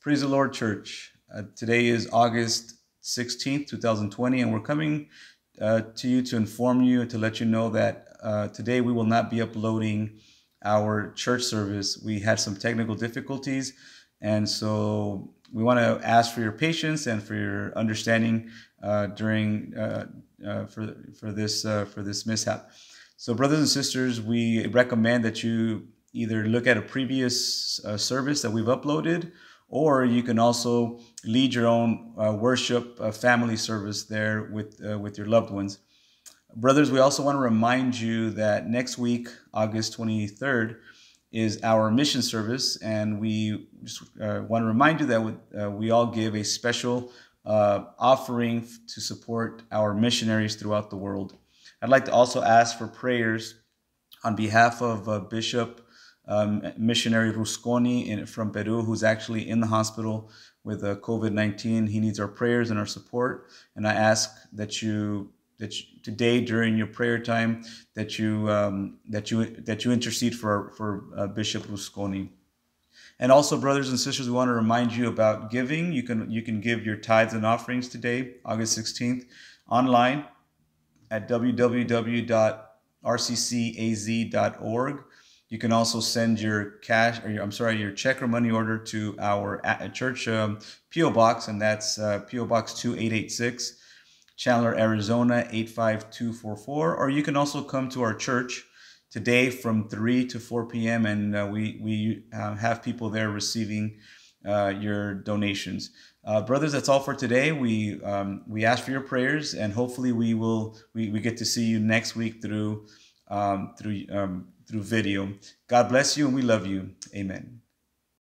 Praise the Lord, church. Uh, today is August 16th, 2020, and we're coming uh, to you to inform you to let you know that uh, today we will not be uploading our church service. We had some technical difficulties, and so we want to ask for your patience and for your understanding uh, during uh, uh, for for this for this mishap. So, brothers and sisters, we recommend that you either look at a previous service that we've uploaded or you can also lead your own uh, worship uh, family service there with uh, with your loved ones. Brothers we also want to remind you that next week august 23rd is our mission service and we just uh, want to remind you that uh, we all give a special uh, offering to support our missionaries throughout the world. I'd like to also ask for prayers on behalf of bishop um, missionary Rusconi in, from Peru, who's actually in the hospital with uh, COVID 19. He needs our prayers and our support. And I ask that you that you, today during your prayer time that you um, that you that you intercede for for uh, Bishop Rusconi. And also, brothers and sisters, we want to remind you about giving. You can you can give your tithes and offerings today, August 16th, online at www.rccaz.org. You can also send your cash, or your, I'm sorry, your check or money order to our church um, PO box, and that's uh, PO Box 2886, Chandler, Arizona 85244. Or you can also come to our church today from 3 to 4 p.m. and uh, we we uh, have people there receiving uh, your donations. Uh, brothers, that's all for today. We um, we ask for your prayers, and hopefully we will we, we get to see you next week through um, through um, through video. God bless you and we love you. Amen.